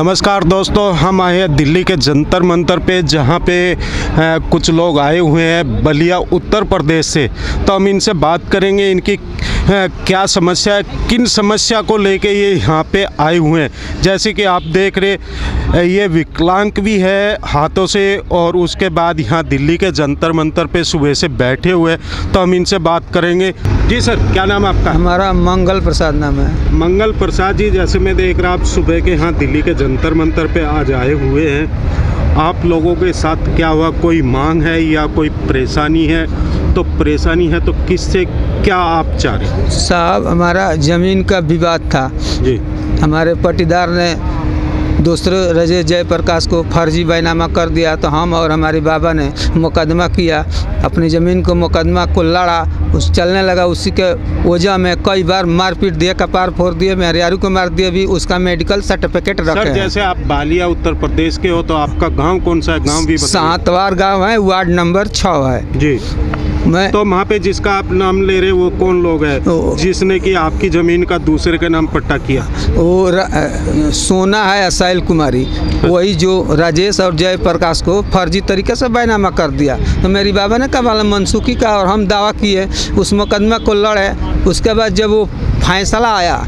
नमस्कार दोस्तों, हम आए हैं दिल्ली के जंतर मंतर पे, जहाँ पे कुछ लोग आए हुए हैं बलिया उत्तर प्रदेश से। तो हम इनसे बात करेंगे, इनकी क्या समस्या है किन समस्या को लेके ये यहाँ पे आए हुए हैं? जैसे कि आप देख रहे ये विकलांग भी है हाथों से और उसके बाद यहाँ दिल्ली के जंतर मंतर पे सुबह से बैठे हुए तो हम इनसे बात करेंगे। जी सर क्या नाम है आपका? हमारा मंगल प्रसाद नाम है। मंगल प्रसाद जी जैसे मैं देख रहा आप सुबह के यहाँ दिल्ली के जंतर मंतर पे आज आए हुए हैं। आप लोगों के साथ क्या हुआ? कोई मांग है या कोई परेशानी है? तो परेशानी है तो किससे क्या आप चाह रहे साहब हमारा ज़मीन का विवाद था। जी। हमारे पटीदार ने दूसरे रजे जयप्रकाश को फर्जी बैनामा कर दिया तो हम और हमारे बाबा ने मुकदमा किया। अपनी ज़मीन को मुकदमा को लड़ा उस चलने लगा उसी के वजह में कई बार मारपीट दिए कपार फोड़ दिए मेहरियारू को मार दिए भी उसका मेडिकल सर्टिफिकेट रखे सर जैसे आप बालिया उत्तर प्रदेश के हो तो आपका गाँव कौन सा है? गाँव भी सातवार गाँव है वार्ड नंबर छः है। जी। मैं तो वहाँ पे जिसका आप नाम ले रहे वो कौन लोग है? जिसने कि आपकी ज़मीन का दूसरे के नाम पट्टा किया। वो र- सोना है असाइल कुमारी। वही जो राजेश और जयप्रकाश को फर्जी तरीके से बैनामा कर दिया। तो मेरी बाबा ने कहा वाला मनसूखी का और हम दावा किए उस मुकदमा को लड़े। उसके बाद जब वो फैसला आया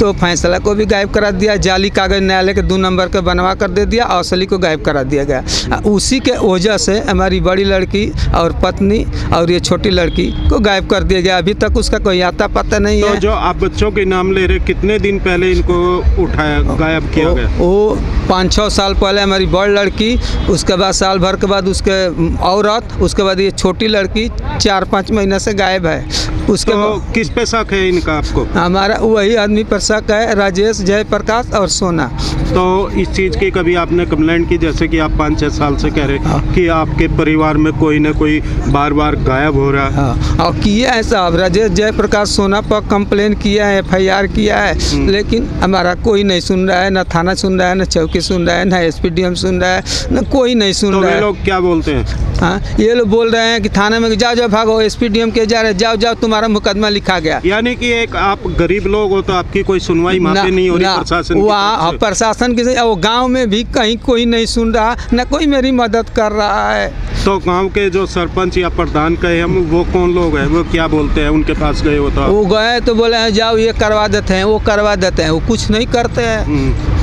तो फैसला को भी गायब करा दिया। जाली कागज़ न्यायालय के दो नंबर के बनवा कर दे दिया और असली को गायब करा दिया गया। उसी के वजह से हमारी बड़ी लड़की और पत्नी और ये छोटी लड़की को गायब कर दिया गया। अभी तक उसका कोई आता पता नहीं तो है। जो आप बच्चों के नाम ले रहे कितने दिन पहले इनको उठाया गायब किया गया? वो पाँच छः साल पहले हमारी बड़ लड़की उसके बाद साल भर के बाद उसके औरत उसके बाद ये छोटी लड़की चार पाँच महीने से गायब है। उसके तो किस पे शक है इनका आपको? हमारा वही आदमी पर शक है राजेश जयप्रकाश और सोना। तो इस चीज़ की कभी आपने कंप्लेंट की? जैसे कि आप पाँच छः साल से कह रहे हाँ। कि आपके परिवार में कोई ना कोई बार बार गायब हो रहा है। हाँ। और किया है साहब राजेश जयप्रकाश सोना पर कंप्लेन किया है एफ़ किया है। लेकिन हमारा कोई नहीं सुन रहा है न थाना सुन रहा है न चौकी सुन रहा है न एस सुन रहा है न कोई नहीं सुन तो रहा है। लोग क्या बोलते हैं? हाँ ये लोग बोल रहे हैं कि थाने में जाओ जाओ भागो एस के जा रहे जाओ जाओ तुम्हारा मुकदमा लिखा गया। यानी कि एक आप गरीब लोग हो तो आपकी कोई सुनवाई पे नहीं हो रही प्रशासन वहाँ तरफ़ से। प्रशासन की वो गाँव में भी कहीं कोई नहीं सुन रहा न कोई मेरी मदद कर रहा है तो गाँव के जो सरपंच या प्रधान कहे हम वो कौन लोग हैं वो क्या बोलते हैं उनके पास गए होता तो वो गए तो बोले हैं जाओ ये करवा देते हैं वो करवा देते हैं वो कुछ नहीं करते हैं हम्म।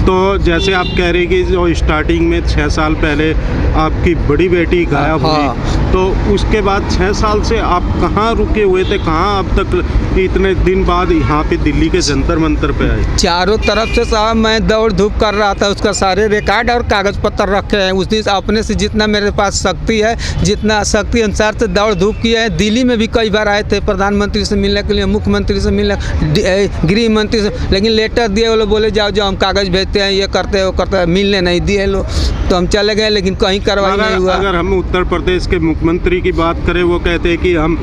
तो जैसे आप कह रहे कि जो स्टार्टिंग में छः साल पहले आपकी बड़ी बेटी गायब हाँ। हुई तो उसके बाद छः साल से आप कहाँ रुके हुए थे? कहाँ अब तक इतने दिन बाद यहाँ पे दिल्ली के जंतर मंतर पे आए? चारों तरफ़ से साहब मैं दौड़ धूप कर रहा था उसका सारे रिकॉर्ड और कागज़ पत्र रखे हैं। उस दिन अपने से जितना मेरे पास शक्ति है जितना शक्ति अनुसार से दौड़ धूप किया है। दिल्ली में भी कई बार आए थे प्रधानमंत्री से मिलने के लिए मुख्यमंत्री से मिलने गृह मंत्री से लेकिन लेटर दिए वो लोग बोले जाओ जाओ हम कागज़ भेजते हैं ये करते हैं वो करते हैं मिलने नहीं दिए लोग तो हम चले गए लेकिन कहीं कार्रवाई नहीं हुआ। अगर हम उत्तर प्रदेश के मुख्यमंत्री की बात करें वो कहते हैं कि हम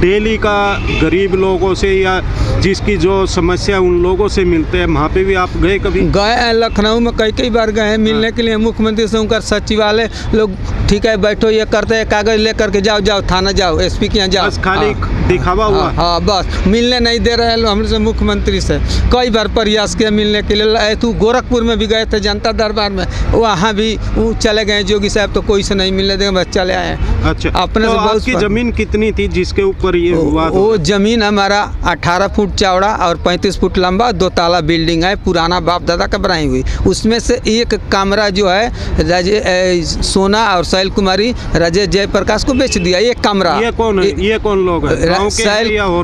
डेली का गरीब लोगों से या जिसकी जो समस्या उन लोगों से मिलते हैं वहाँ पे भी आप गए कभी? गए हैं लखनऊ में कई कई बार गए हैं मिलने के लिए मुख्यमंत्री से उनका सचिवालय लोग ठीक है बैठो ये करते हैं कागज़ लेकर के जाओ जाओ थाना जाओ एसपी के यहाँ जाओ। बस खाली हाँ। दिखावा हुआ। हाँ, हाँ बस मिलने नहीं दे रहे हैं हमसे मुख्यमंत्री से। कई बार प्रयास किया मिलने के लिए ए, थे गोरखपुर में भी गए थे जनता दरबार में वहाँ भी वो चले गए जोगी साहब तो कोई से नहीं मिलने देंगे बस चले आए। अच्छा अपने तो आपकी ज़मीन कितनी थी जिसके ऊपर ये हुआ वो ज़मीन हमारा 18 फुट चौड़ा और 35 फुट लंबा दो ताला बिल्डिंग है पुराना बाप दादा का बनाई हुई। उसमें से एक कमरा जो है राजे सोना और शैल कुमारी राजेश जयप्रकाश को बेच दिया एक कमरा। ये कौन है? ये कौन लोग कोई?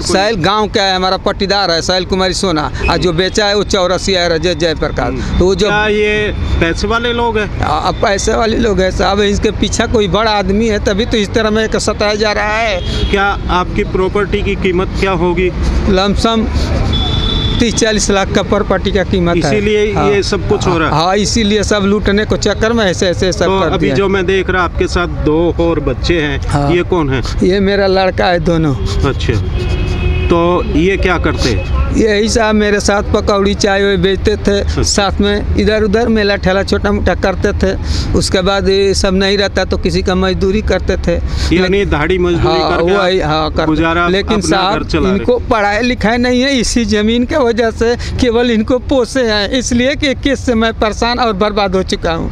शैल गाँव का है हमारा पट्टीदार है शैल कुमारी सोना। और जो बेचा है वो चौरसिया है राजेश जयप्रकाश। तो वो जो ये पैसे वाले लोग है? पैसे वाले लोग है साहब इसके पीछे कोई बड़ा आदमी है तभी तो इस तरह में सताया जा रहा है। क्या आपकी प्रॉपर्टी की कीमत क्या होगी? लमसम तीस चालीस लाख का प्रॉपर्टी का कीमत है। इसीलिए ये सब कुछ हो रहा है? हाँ इसीलिए सब लूटने को चक्कर में ऐसे ऐसे सब तो कर अभी जो मैं देख रहा आपके साथ दो और बच्चे हैं। हाँ। ये कौन है? ये मेरा लड़का है दोनों। अच्छा। तो ये क्या करते? यही साहब मेरे साथ पकौड़ी चाय वाय बेचते थे साथ में इधर उधर मेला ठेला छोटा मोटा करते थे। उसके बाद ये सब नहीं रहता तो किसी का मजदूरी करते थे। यानी दाढ़ी मजदूरी हाँ करके वही हाँ कर गुजारा लेकिन साहब इनको पढ़ाई लिखाई नहीं है इसी ज़मीन के वजह से केवल इनको पोसे हैं इसलिए कि किस से मैं परेशान और बर्बाद हो चुका हूँ।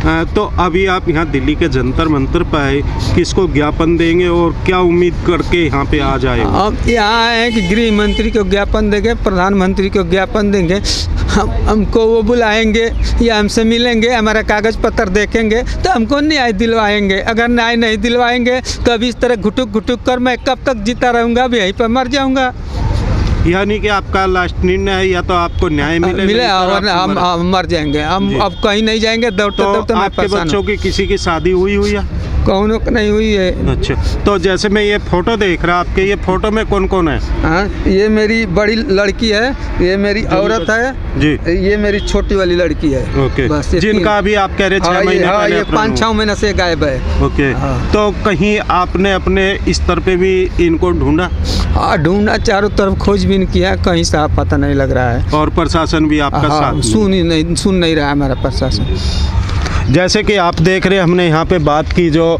तो अभी आप यहाँ दिल्ली के जंतर मंतर पर आए, किसको ज्ञापन देंगे और क्या उम्मीद करके यहाँ पे आ जाए अब यहाँ आए कि गृह मंत्री को ज्ञापन देंगे, प्रधानमंत्री को ज्ञापन देंगे। हम, हमको वो बुलाएँगे या हमसे मिलेंगे, हमारा कागज़ पत्र देखेंगे तो हमको न्याय दिलवाएँगे। अगर न्याय नहीं दिलवाएँगे तो अभी इस तरह घुटुक घुटुक कर मैं कब तक जीता रहूँगा, अभी यहीं पर मर जाऊँगा। यानी कि आपका लास्ट निर्णय है या तो आपको न्याय मिले मिले तो और हम मर- जाएँगे। हम अब कहीं नहीं जाएँगे दौड़ते तो दौड़ते तो आपके बच्चों की किसी की शादी हुई हुई है? कौनों नहीं हुई है। अच्छा तो जैसे मैं ये फ़ोटो देख रहा आपके ये फ़ोटो में कौन कौन है? हाँ ये मेरी बड़ी लड़की है ये मेरी औरत है जी। ये मेरी छोटी वाली लड़की है। ओके। बस जिनका अभी आप कह रहे छह हाँ, महीने हाँ, ये पाँच हुआ। छः महीने से गायब है। ओके। हाँ। तो कहीं आपने अपने स्तर पे भी इनको ढूंढा? हाँ ढूंढना चारों तरफ़ खोजबीन किया कहीं साफ़ पता नहीं लग रहा है। और प्रशासन भी आपका साथ सुन ही। नहीं सुन नहीं रहा है हमारा प्रशासन। जैसे कि आप देख रहे हैं, हमने यहाँ पे बात की जो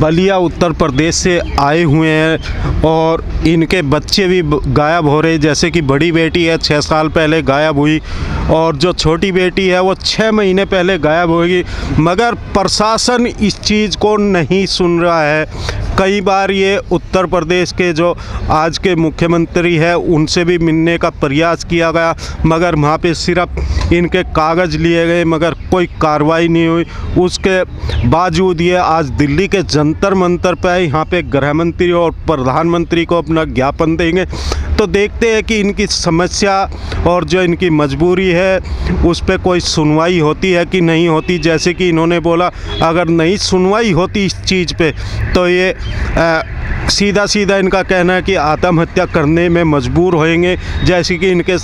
बलिया उत्तर प्रदेश से आए हुए हैं और इनके बच्चे भी गायब हो रहे जैसे कि बड़ी बेटी है छः साल पहले गायब हुई और जो छोटी बेटी है, वो छः महीने पहले गायब होगी। मगर प्रशासन इस चीज़ को नहीं सुन रहा है। कई बार ये उत्तर प्रदेश के जो आज के मुख्यमंत्री हैं, उनसे भी मिलने का प्रयास किया गया, मगर वहाँ पे सिर्फ़ इनके कागज़ लिए गए, मगर कोई कार्रवाई नहीं हुई। उसके बावजूद ये आज दिल्ली के जंतर मंतर पर यहाँ पे गृह मंत्री और प्रधानमंत्री को अपना ज्ञापन देंगे। तो देखते हैं कि इनकी समस्या और जो इनकी मजबूरी है उस पर कोई सुनवाई होती है कि नहीं होती? जैसे कि इन्होंने बोला अगर नहीं सुनवाई होती इस चीज़ पे तो ये अ, सीधा सीधा इनका कहना है कि आत्महत्या करने में मजबूर होएँगे। जैसे कि इनके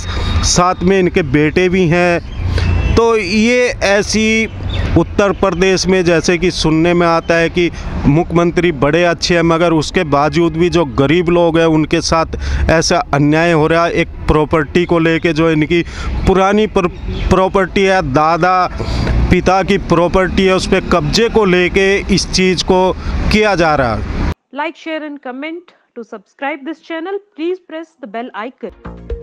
साथ में इनके बेटे भी हैं। तो ये ऐसी उत्तर प्रदेश में जैसे कि सुनने में आता है कि मुख्यमंत्री बड़े अच्छे हैं मगर उसके बावजूद भी जो गरीब लोग हैं उनके साथ ऐसा अन्याय हो रहा है एक प्रॉपर्टी को लेके जो इनकी पुरानी प्रॉपर्टी है दादा पिता की प्रॉपर्टी है उस पर कब्जे को लेके इस चीज़ को किया जा रहा है Like, share, and comment. To subscribe this channel, please press the bell icon.